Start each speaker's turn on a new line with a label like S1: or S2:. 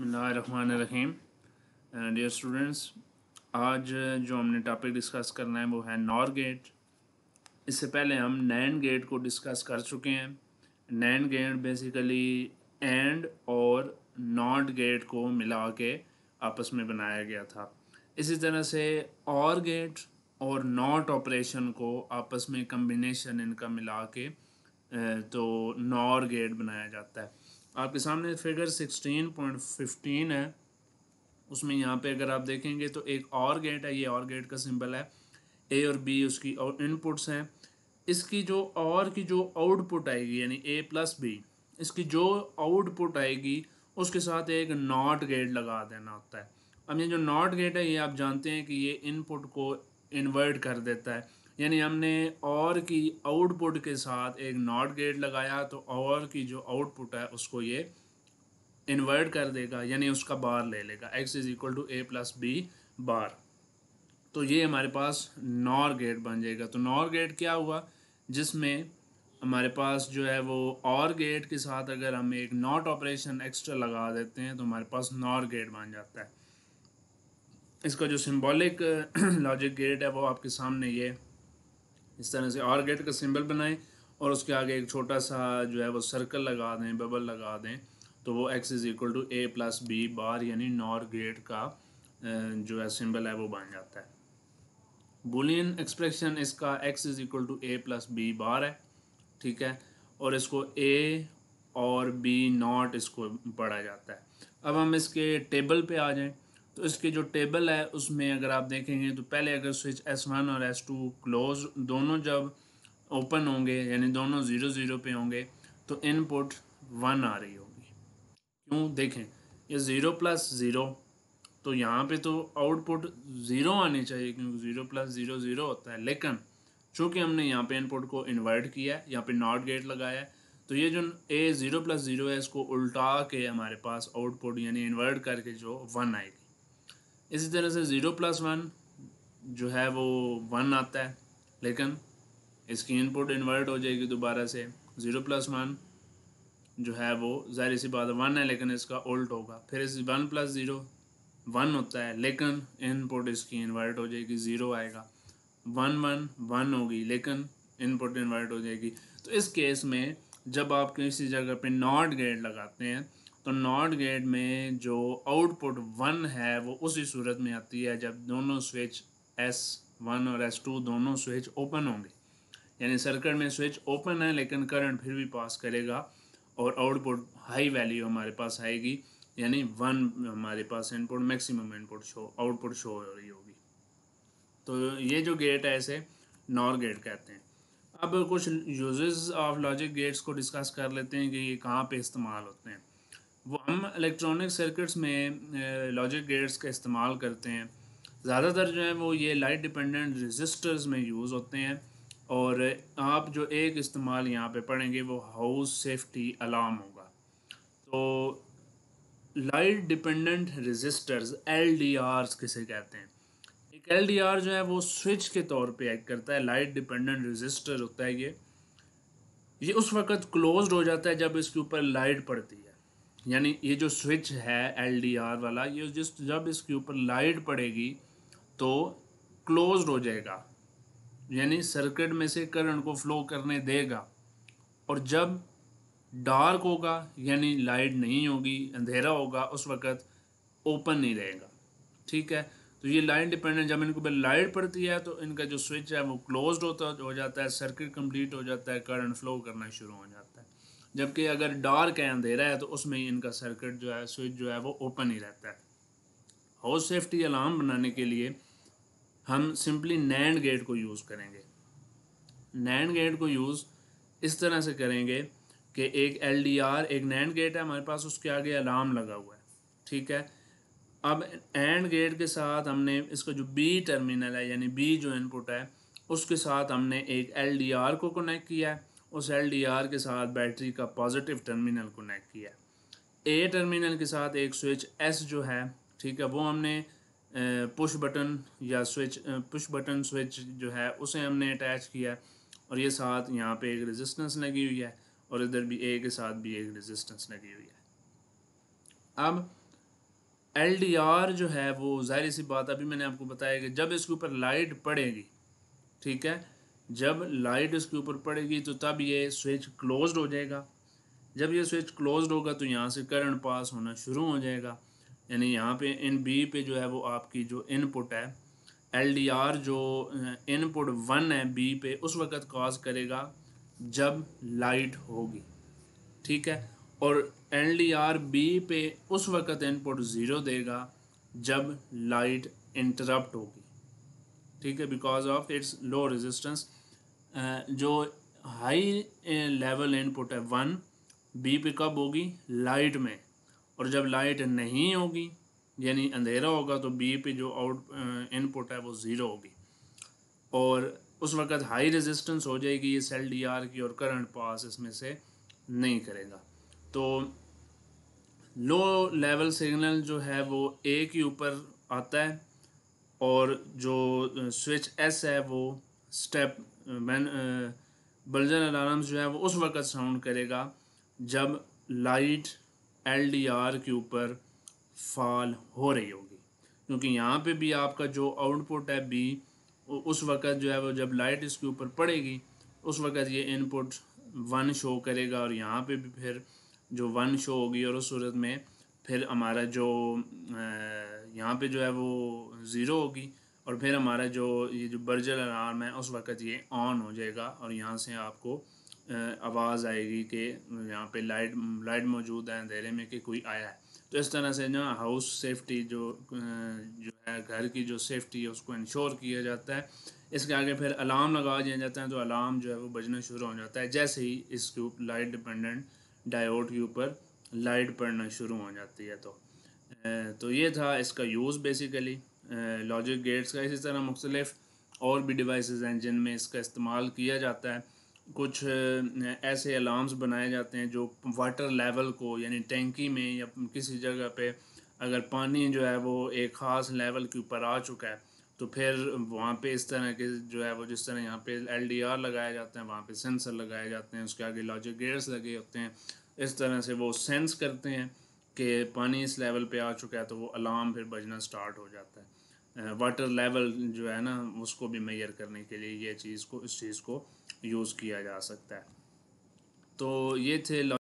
S1: बसमीम dear students आज जो हमने टॉपिक डिस्कस करना है वो है नॉर गेट इससे पहले हम नैन गेट को डिस्कस कर चुके हैं। नैन गेट बेसिकली एंड और नॉट गेट को मिला के आपस में बनाया गया था। इसी तरह से और गेट और नॉट ऑपरेशन को आपस में कम्बिनेशन इनका मिला के तो नॉर गेट बनाया जाता है। आपके सामने फिगर सिक्सटीन पॉइंट फिफ्टीन है। उसमें यहाँ पे अगर आप देखेंगे तो एक और गेट है, ये और गेट का सिंबल है। ए और बी उसकी और इनपुट्स हैं। इसकी जो और की जो आउटपुट आएगी, यानी ए प्लस बी इसकी जो आउटपुट आएगी, उसके साथ एक नॉट गेट लगा देना होता है। अब ये जो नॉट गेट है, ये आप जानते हैं कि ये इनपुट को इन्वर्ट कर देता है। यानी हमने और की आउटपुट के साथ एक नॉट गेट लगाया तो और की जो आउटपुट है, उसको ये इन्वर्ट कर देगा, यानी उसका बार ले लेगा। X is equal to A plus B bar तो ये हमारे पास नॉर गेट बन जाएगा। तो नॉर गेट क्या हुआ? जिसमें हमारे पास जो है वो और गेट के साथ अगर हम एक नॉट ऑपरेशन एक्स्ट्रा लगा देते हैं तो हमारे पास नॉर गेट बन जाता है। इसका जो सिंबॉलिक लॉजिक गेट है, वो आपके सामने ये इस तरह से और गेट का सिंबल बनाएँ और उसके आगे एक छोटा सा जो है वो सर्कल लगा दें बबल लगा दें तो वो X is equal to A plus B bar यानी नॉर गेट का जो है सिंबल है वो बन जाता है। बुलियन एक्सप्रेशन इसका X is equal to A plus B bar है, ठीक है? और इसको ए और बी नॉट इसको पढ़ा जाता है। अब हम इसके टेबल पे आ जाएँ। तो इसके जो टेबल है, उसमें अगर आप देखेंगे तो पहले अगर स्विच एस वन और एस टू क्लोज दोनों जब ओपन होंगे, यानी दोनों ज़ीरो ज़ीरो पे होंगे तो इनपुट वन आ रही होगी। क्यों? देखें, ये ज़ीरो प्लस ज़ीरो तो यहाँ पे तो आउटपुट ज़ीरो आनी चाहिए, क्योंकि ज़ीरो प्लस ज़ीरो ज़ीरो होता है। लेकिन, चूँकि हमने यहाँ पे इनपुट को इन्वर्ट किया है, यहाँ पे नॉट गेट लगाया है तो ये जो ए ज़ीरो प्लस ज़ीरो है, इसको उल्टा के हमारे पास आउटपुट यानी इन्वर्ट करके जो वन आएगी। इसी तरह से ज़ीरो प्लस वन जो है वो वन आता है, लेकिन इसकी इनपुट इन्वर्ट हो जाएगी दोबारा से। ज़ीरो प्लस वन जो है वो ज़ाहिर सी बात वन है, लेकिन इसका उल्ट होगा। फिर इस वन प्लस ज़ीरो वन होता है, लेकिन इनपुट इसकी इन्वर्ट हो जाएगी ज़ीरो आएगा। वन वन वन होगी, लेकिन इनपुट इन्वर्ट हो जाएगी। तो इस केस में जब आप किसी जगह पे नॉट गेट लगाते हैं तो नॉट गेट में जो आउटपुट वन है, वो उसी सूरत में आती है जब दोनों स्विच एस वन और एस टू दोनों स्विच ओपन होंगे। यानी सर्किट में स्विच ओपन है, लेकिन करंट फिर भी पास करेगा और आउटपुट हाई वैल्यू हमारे पास आएगी। यानी वन हमारे पास input, maximum input show, output show हो रही होगी। तो ये जो गेट है, इसे नॉर गेट कहते हैं। अब कुछ यूजेस ऑफ़ लॉजिक गेट्स को डिस्कस कर लेते हैं कि ये कहाँ पे इस्तेमाल होते हैं। हम इलेक्ट्रॉनिक सर्किट्स में लॉजिक गेट्स का इस्तेमाल करते हैं। ज़्यादातर जो है वो ये लाइट डिपेंडेंट रजिस्टर्स में यूज़ होते हैं और आप जो एक इस्तेमाल यहाँ पे पढ़ेंगे वो हाउस सेफ्टी अलार्म होगा। तो light dependent resistors L D Rs किसे कहते हैं? एक एल डी आर जो है वो स्विच के तौर पे एक्ट करता है लाइट डिपेंडेंट रजिस्टर होता है ये। ये उस वक्त क्लोज्ड हो जाता है जब इसके ऊपर लाइट पड़ती है। यानी ये जो स्विच है एल डी आर वाला, ये जिस जब इसके ऊपर लाइट पड़ेगी तो क्लोज्ड हो जाएगा। यानी सर्किट में से करंट को फ्लो करने देगा। और जब डार्क होगा, यानी लाइट नहीं होगी, अंधेरा होगा, उस वक्त ओपन नहीं रहेगा। ठीक है? तो ये लाइन डिपेंडेंट, जब इनके ऊपर लाइट पड़ती है तो इनका जो स्विच है वो क्लोज्ड होता, हो जाता है, सर्किट कंप्लीट हो जाता है, करंट फ्लो करना शुरू हो जाता है। जबकि अगर डार्क है अंधेरा है तो उसमें ही इनका सर्किट जो है स्विच जो है, वो ओपन ही रहता है। हाउस सेफ्टी अलार्म बनाने के लिए हम सिंपली नैंड गेट को यूज़ करेंगे। नैंड गेट को यूज़ इस तरह से करेंगे कि एक एलडीआर एक नैंड गेट है हमारे पास, उसके आगे अलार्म लगा हुआ है। ठीक है? अब एंड गेट के साथ हमने इसका जो बी टर्मिनल है, यानी बी जो इनपुट है, उसके साथ हमने एक LDR को कनेक्ट किया है। उस एलडीआर के साथ बैटरी का पॉजिटिव टर्मिनल कनेक्ट किया। ए टर्मिनल के साथ एक स्विच एस जो है, ठीक है, वो हमने पुश बटन या स्विच पुश बटन स्विच जो है, उसे हमने अटैच किया और ये साथ यहाँ पे एक रेजिस्टेंस लगी हुई है और इधर भी ए के साथ भी एक रेजिस्टेंस लगी हुई है। अब एलडीआर जो है, वो ज़ाहिर सी बात अभी मैंने आपको बताया कि जब इसके ऊपर लाइट पड़ेगी, ठीक है जब लाइट इसके ऊपर पड़ेगी तो तब ये स्विच क्लोज्ड हो जाएगा। जब ये स्विच क्लोज्ड होगा तो यहाँ से करंट पास होना शुरू हो जाएगा। यानी यहाँ पे इन बी पे जो है वो आपकी जो इनपुट है एलडीआर जो इनपुट वन है बी पे, उस वक़्त कॉज करेगा जब लाइट होगी। ठीक है? और एल डी आर बी पे उस वक़्त इनपुट ज़ीरो देगा जब लाइट इंटरप्ट होगी। ठीक है? Because of its low resistance जो हाई लेवल इनपुट है वन बी पे कब होगी लाइट में। और जब लाइट नहीं होगी, यानी अंधेरा होगा तो बी पे जो आउट इनपुट है, वो ज़ीरो होगी। और उस वक़्त हाई रेजिस्टेंस हो जाएगी, ये सेल डी आर की और करंट पास इसमें से नहीं करेगा। तो लो लेवल सिग्नल जो है, वो ए के ऊपर आता है, और जो स्विच एस है, वो स्टेप मैन बल्जर अलार्म्स जो है वो उस वक़्त साउंड करेगा जब लाइट एल डी आर के ऊपर फॉल हो रही होगी। क्योंकि यहाँ पे भी आपका जो आउटपुट है बी उस वक़्त जो है वो जब लाइट इसके ऊपर पड़ेगी, उस वक़्त ये इनपुट वन शो करेगा और यहाँ पे भी फिर जो वन शो होगी और उस सूरत में फिर हमारा जो यहाँ पे जो है वो ज़ीरो होगी। और फिर हमारा जो, ये जो बर्जर अलार्म है, उस वक़्त ये ऑन हो जाएगा और यहाँ से आपको आवाज़ आएगी कि यहाँ पे लाइट लाइट मौजूद है अंधेरे में कि कोई आया है। तो इस तरह से ना हाउस सेफ्टी जो जो है, घर की जो सेफ्टी है, उसको इंश्योर किया जाता है। इसके आगे फिर अलार्म लगा दिया जाता है तो अलार्म जो है वो बजना शुरू हो जाता है। जैसे ही इसके लाइट डिपेंडेंट डायोड के ऊपर लाइट पड़ना शुरू हो जाती है तो। तो ये था इसका यूज़ बेसिकली लॉजिक गेट्स का इसी तरह मुख्तलिफ़ और भी डिवाइसेस हैं जिनमें इसका इस्तेमाल किया जाता है। कुछ ऐसे अलार्म्स बनाए जाते हैं जो वाटर लेवल को, यानी टैंकी में या किसी जगह पे अगर पानी जो है वो एक ख़ास लेवल के ऊपर आ चुका है तो फिर वहाँ पे इस तरह के जो है वो जिस तरह यहाँ पे एल डी आर लगाए जाते हैं, वहाँ पे सेंसर लगाए जाते हैं, उसके आगे लॉजिक गेयर्स लगे होते हैं। इस तरह से वो सेंस करते हैं कि पानी इस लेवल पे आ चुका है तो वो अलार्म फिर बजना स्टार्ट हो जाता है। वाटर लेवल जो है ना, उसको भी मैयर करने के लिए ये चीज़ को, इस चीज़ को यूज़ किया जा सकता है। तो ये थे